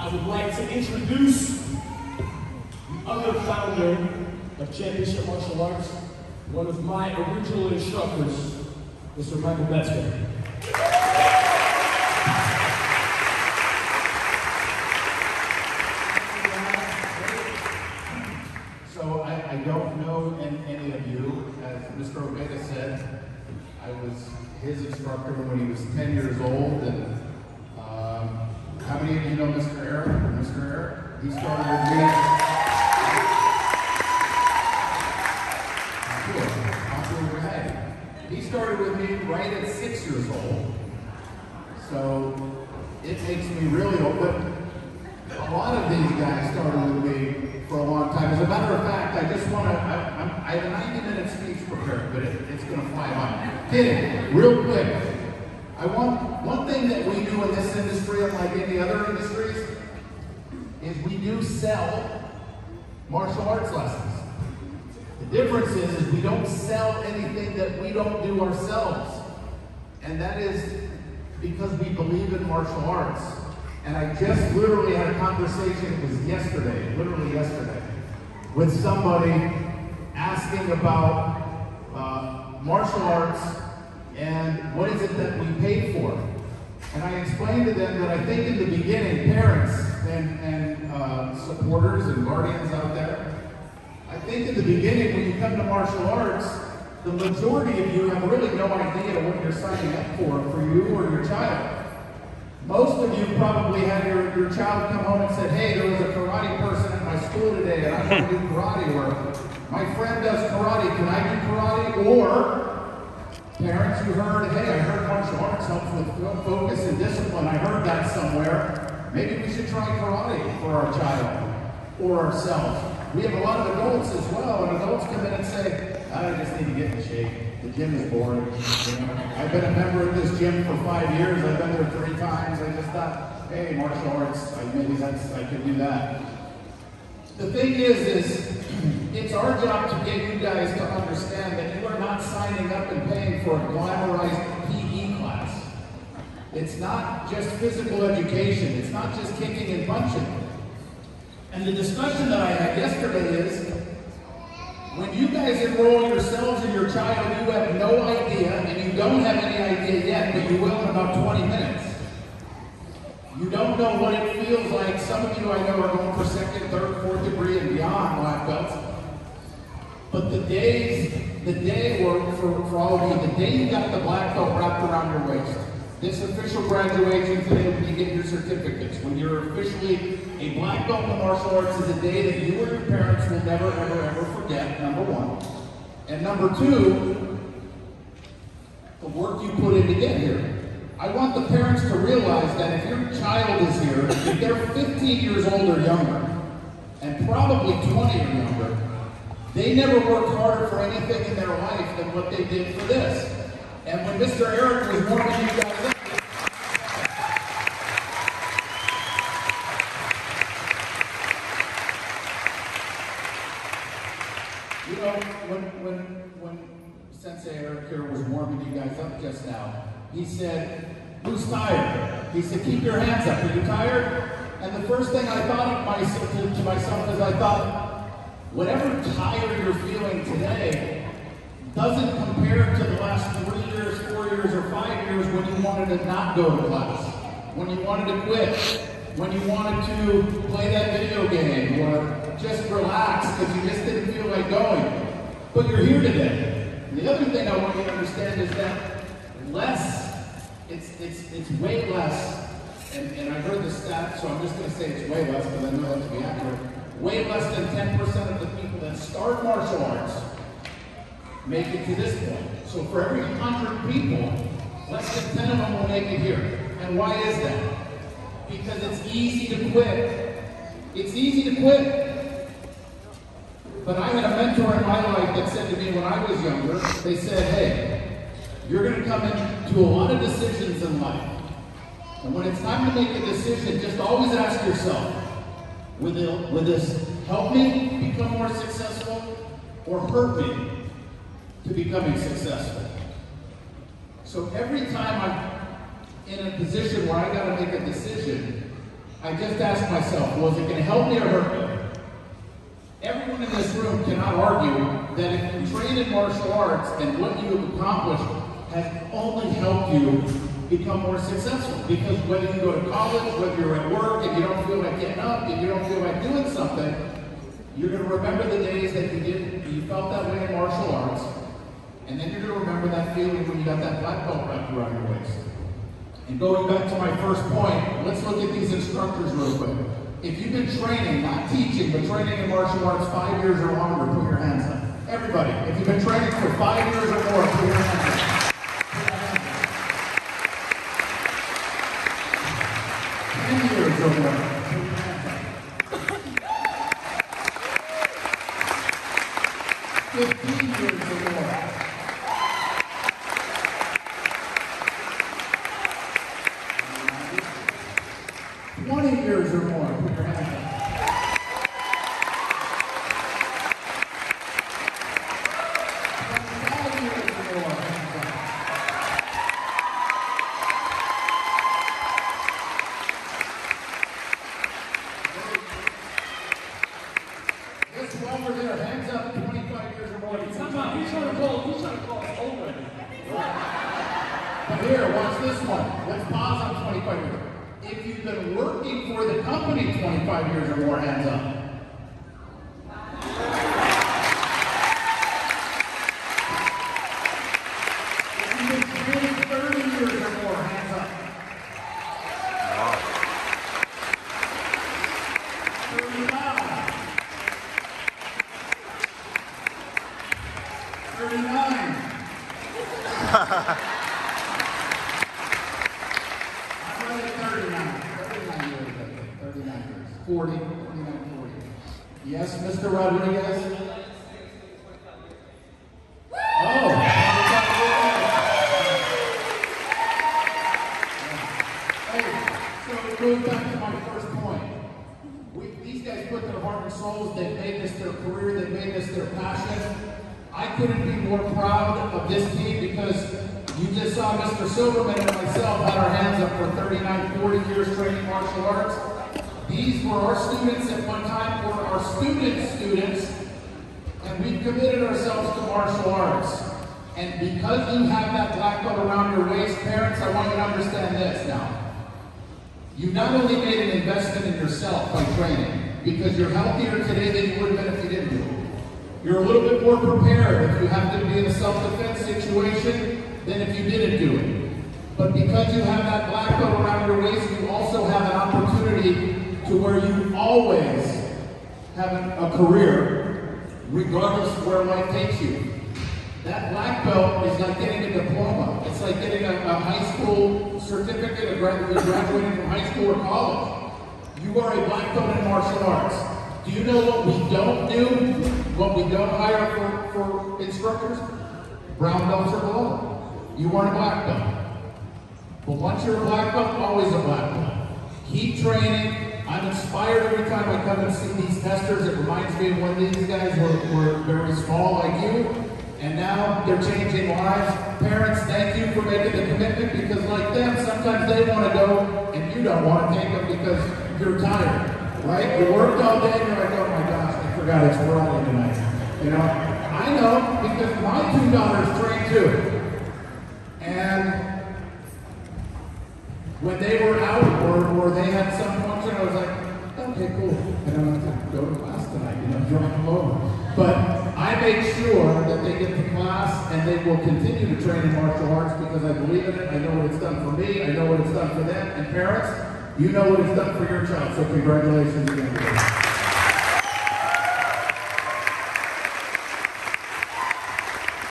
I would like to introduce the other founder of Championship Martial Arts, one of my original instructors, Mr. Michael Metzger. So I, I don't know any, of you. As Mr. Omega said, I was his instructor when he was 10 years old. And um, how many of you know Mr. He started with me. He started with me right at six years old. So it makes me really old. But a lot of these guys started with me for a long time. As a matter of fact, I just want to, I, I have a 90 minute speech prepared, but it, it's going to fly by. Kidding, real quick. I want, one thing that we do in this industry, unlike any other industries, is we do sell martial arts lessons. The difference is, is we don't sell anything that we don't do ourselves. And that is because we believe in martial arts. And I just literally had a conversation, it was yesterday, literally yesterday, with somebody asking about uh, martial arts and what is it that we pay for. And I explained to them that I think in the beginning, parents and, and uh, supporters and guardians out there, I think in the beginning, when you come to martial arts, the majority of you have really no idea what you're signing up for, for you or your child. Most of you probably had your, your child come home and said, hey, there was a karate person at my school today and I want to do karate, work. my friend does karate, can I do karate? Or parents you heard, hey, I heard martial arts helps with focus and discipline, I heard that somewhere. Maybe we should try karate for our child or ourselves. We have a lot of adults as well, and adults come in and say, I just need to get in shape. The gym is boring. You know, I've been a member of this gym for five years. I've been there three times. I just thought, hey, martial arts, maybe that's, I could do that. The thing is, is it's our job to get you guys to understand that you are not signing up and paying for a glamorized. It's not just physical education. It's not just kicking and punching. And the discussion that I had yesterday is, when you guys enroll yourselves and your child, you have no idea, and you don't have any idea yet, but you will in about 20 minutes. You don't know what it feels like. Some of you I know are going for second, third, fourth degree and beyond black belts. But the days, the day, or for, for all of you, the day you got the black belt wrapped around your waist, this official graduation today when you get your certificates, when you're officially a black belt in martial arts is a day that you or your parents will never, ever, ever forget, number one. And number two, the work you put in to get here. I want the parents to realize that if your child is here, if they're 15 years old or younger, and probably 20 or younger, they never worked harder for anything in their life than what they did for this. And when Mr. Eric was warming you guys up, you know, when, when, when Sensei Eric here was warming you guys up just now, he said, who's tired? He said, keep your hands up. Are you tired? And the first thing I thought of myself, to, myself is I thought, whatever tired you're feeling today doesn't compare to the last three years, four years, or five years when you wanted to not go to class, when you wanted to quit, when you wanted to play that video game or just relax because you just didn't feel like going. But you're here today. And the other thing I want you to understand is that less, it's, it's, it's way less, and, and I heard the stat, so I'm just going to say it's way less because I know that to be accurate. Way less than 10% of the people that start martial arts make it to this point. So for every 100 people, less than 10 of them will make it here. And why is that? Because it's easy to quit. It's easy to quit. But I had a mentor in my life that said to me when I was younger, they said, hey, you're going to come into a lot of decisions in life. And when it's time to make a decision, just always ask yourself, will, will this help me become more successful or hurt me to becoming successful? So every time I'm in a position where I got to make a decision, I just ask myself, was it going to help me or hurt me? Everyone in this room cannot argue that if you train in martial arts and what you have accomplished has only helped you become more successful. Because whether you go to college, whether you're at work and you don't feel like getting up and you don't feel like doing something, you're going to remember the days that you did, you felt that way in martial arts, and then you're going to remember that feeling when you got that black belt wrapped around your waist. And going back to my first point, let's look at these instructors real quick. If you've been training, not teaching, but training in martial arts five years or longer, put your hands up. Everybody, if you've been training for five years or more, put your hands up. Fifteen years or more. Twenty years or more, put your hands up. Twenty-five years or more, hands up. This one over there, hands up, twenty-five years or more. Time out. He's trying to call. He's trying to call us old already. But here, watch this one. Let's pause on 25 years. If you've been working for the company 25 years or more, hands up. If you've been training 30 years or more, hands up. 35. 39. I'm running 39. 39 years, I think. 39 years. 40, 39, 40. Yes, Mr. Rodriguez? Oh. Goes back to my first point. We, these guys put their heart and souls, they made this their career, they made this their passion. I couldn't be more proud of this team because you just saw Mr. Silverman and myself had our hands up for 39, 40 years training martial arts. These were our students at one time, were our students' students, and we've committed ourselves to martial arts. And because you have that black belt around your waist, parents, I want you to understand this now. You've not only made an investment in yourself by training, because you're healthier today than you would have been if you didn't do it. You're a little bit more prepared if you happen to be in a self-defense situation than if you didn't do it. But because you have that black belt around your waist, you also have an opportunity to where you always have a career, regardless of where life takes you. That black belt is like getting a diploma. It's like getting a, a high school certificate of gra- graduating from high school or college. You are a black belt in martial arts. Do you know what we don't do? What we don't hire for, for instructors? Brown belts are below. You aren't a black belt. But once you're a black belt, always a black belt. Keep training. I'm inspired every time I come and see these testers. It reminds me of when these guys were, were very small like you. And now they're changing lives. Parents, thank you for making the commitment because like them, sometimes they want to go and you don't want to take them because you're tired. Right? You worked all day and you're like, oh my gosh, I forgot it's Friday tonight. You know? I know because my two daughters train too. And when they were out or, or they had some I was like, okay, cool. I don't have to go to class tonight, you know, drive them. But I make sure that they get to class and they will continue to train in martial arts because I believe in it. I know what it's done for me. I know what it's done for them. And parents, you know what it's done for your child. So congratulations again.